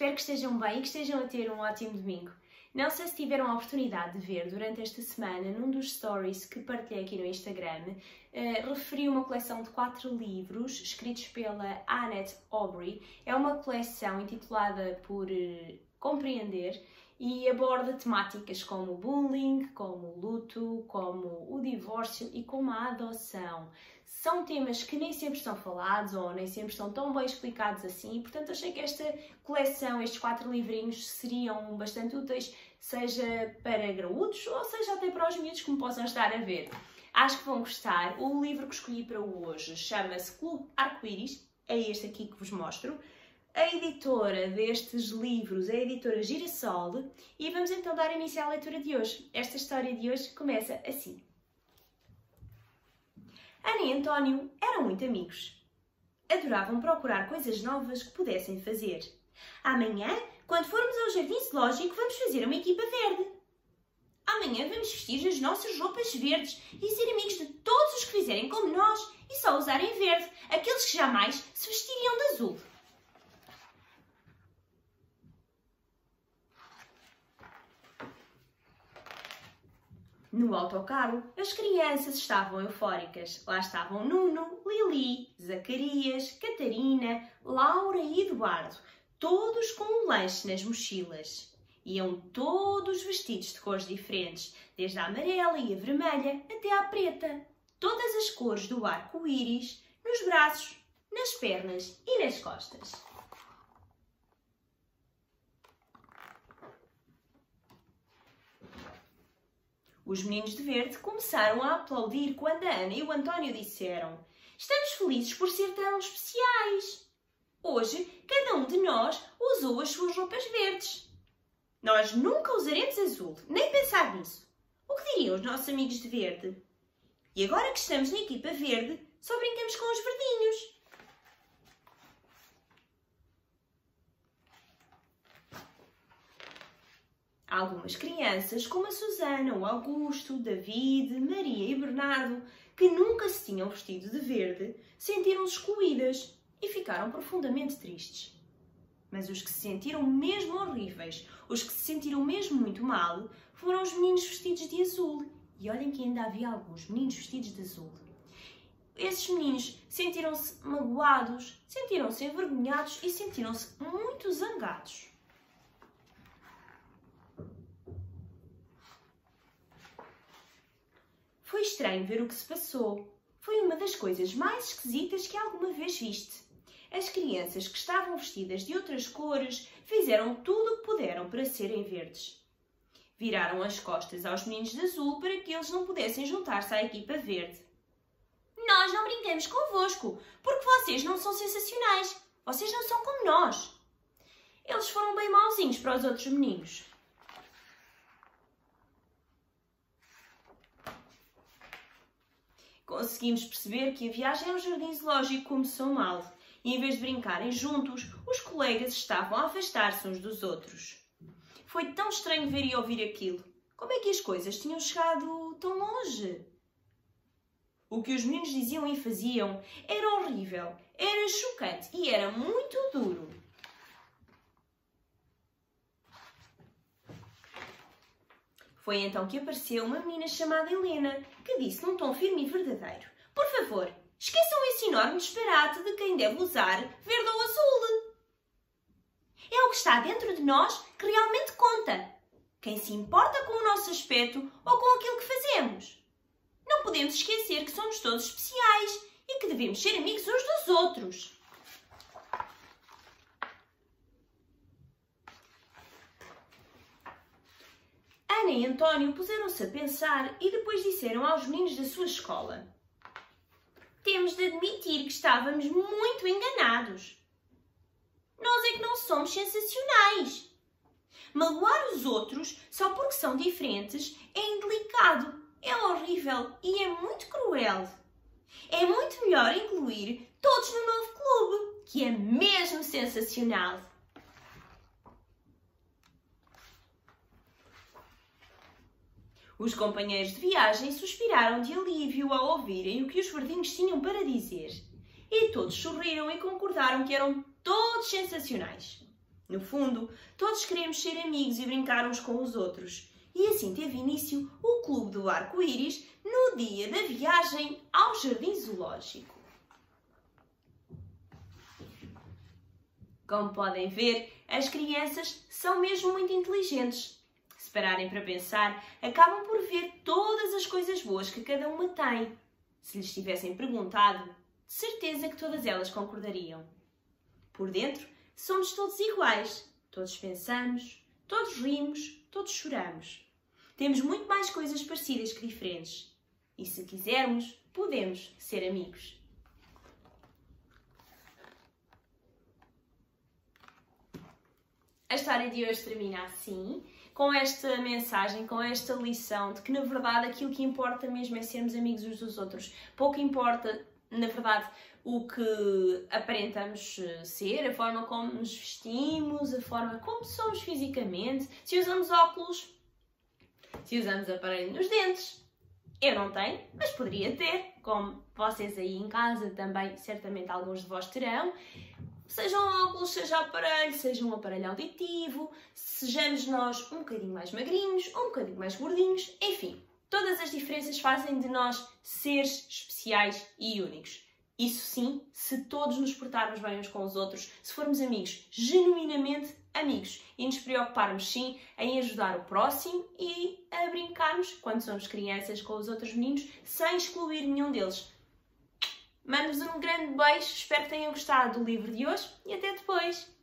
espero que estejam bem e que estejam a ter um ótimo domingo. Não sei se tiveram a oportunidade de ver durante esta semana, num dos stories que partilhei aqui no Instagram, uh, referi uma coleção de quatro livros escritos pela Annette Aubrey. É uma coleção intitulada por uh, Compreender e aborda temáticas como o bullying, como o luto, como o divórcio e como a adoção. São temas que nem sempre estão falados ou nem sempre estão tão bem explicados assim, e portanto achei que esta coleção, estes quatro livrinhos, seriam bastante úteis, seja para graúdos ou seja até para os miúdos que me possam estar a ver. Acho que vão gostar. O livro que escolhi para hoje chama-se Clube Arco-Íris, é este aqui que vos mostro. A editora destes livros a editora Girassol e vamos então dar início à leitura de hoje. Esta história de hoje começa assim. Ana e António eram muito amigos. Adoravam procurar coisas novas que pudessem fazer. Amanhã, quando formos ao Jardim Zoológico, vamos fazer uma equipa verde. Amanhã vamos vestir as nossas roupas verdes e ser amigos de todos os que fizerem como nós e só usarem verde, aqueles que jamais se vestiriam de azul. No autocarro, as crianças estavam eufóricas. Lá estavam Nuno, Lili, Zacarias, Catarina, Laura e Eduardo, todos com um lanche nas mochilas. Iam todos vestidos de cores diferentes, desde a amarela e a vermelha até à preta. Todas as cores do arco-íris, nos braços, nas pernas e nas costas. Os meninos de verde começaram a aplaudir quando a Ana e o António disseram: Estamos felizes por ser tão especiais. Hoje, cada um de nós usou as suas roupas verdes. Nós nunca usaremos azul, nem pensar nisso. O que diriam os nossos amigos de verde? E agora que estamos na equipa verde, só brincamos com os verdinhos. Algumas crianças, como a Susana, o Augusto, David, Maria e Bernardo, que nunca se tinham vestido de verde, sentiram-se excluídas e ficaram profundamente tristes. Mas os que se sentiram mesmo horríveis, os que se sentiram mesmo muito mal, foram os meninos vestidos de azul. E olhem que ainda havia alguns meninos vestidos de azul. Esses meninos sentiram-se magoados, sentiram-se envergonhados e sentiram-se muito zangados. Foi estranho ver o que se passou. Foi uma das coisas mais esquisitas que alguma vez viste. As crianças que estavam vestidas de outras cores fizeram tudo o que puderam para serem verdes. Viraram as costas aos meninos de azul para que eles não pudessem juntar-se à equipa verde. Nós não brincamos convosco, porque vocês não são sensacionais. Vocês não são como nós. Eles foram bem mauzinhos para os outros meninos. Conseguimos perceber que a viagem ao jardim zoológico começou mal e, em vez de brincarem juntos, os colegas estavam a afastar-se uns dos outros. Foi tão estranho ver e ouvir aquilo. Como é que as coisas tinham chegado tão longe? O que os meninos diziam e faziam era horrível, era chocante e era muito duro. Foi então que apareceu uma menina chamada Helena, que disse num tom firme e verdadeiro: Por favor, esqueçam esse enorme disparate de quem deve usar verde ou azul. É o que está dentro de nós que realmente conta. Quem se importa com o nosso aspecto ou com aquilo que fazemos. Não podemos esquecer que somos todos especiais e que devemos ser amigos uns dos outros. Ana e António puseram-se a pensar e depois disseram aos meninos da sua escola: Temos de admitir que estávamos muito enganados. Nós é que não somos sensacionais. Magoar os outros só porque são diferentes é indelicado, é horrível e é muito cruel. É muito melhor incluir todos no novo clube, que é mesmo sensacional. Os companheiros de viagem suspiraram de alívio ao ouvirem o que os verdinhos tinham para dizer. E todos sorriram e concordaram que eram todos sensacionais. No fundo, todos queremos ser amigos e brincar uns com os outros. E assim teve início o Clube do Arco-Íris no dia da viagem ao Jardim Zoológico. Como podem ver, as crianças são mesmo muito inteligentes. Se pararem para pensar, acabam por ver todas as coisas boas que cada uma tem. Se lhes tivessem perguntado, de certeza que todas elas concordariam. Por dentro, somos todos iguais. Todos pensamos, todos rimos, todos choramos. Temos muito mais coisas parecidas que diferentes. E se quisermos, podemos ser amigos. A história de hoje termina assim, com esta mensagem, com esta lição de que na verdade aquilo que importa mesmo é sermos amigos uns dos outros. Pouco importa, na verdade, o que aparentamos eh, ser, a forma como nos vestimos, a forma como somos fisicamente, se usamos óculos, se usamos aparelho nos dentes. Eu não tenho, mas poderia ter, como vocês aí em casa também, certamente alguns de vós terão. Sejam óculos, seja aparelho, seja um aparelho auditivo, sejamos nós um bocadinho mais magrinhos, um bocadinho mais gordinhos, enfim, todas as diferenças fazem de nós seres especiais e únicos. Isso sim, se todos nos portarmos bem uns com os outros, se formos amigos, genuinamente amigos, e nos preocuparmos sim em ajudar o próximo e a brincarmos, quando somos crianças, com os outros meninos, sem excluir nenhum deles. Mando-vos um grande beijo, espero que tenham gostado do livro de hoje e até depois!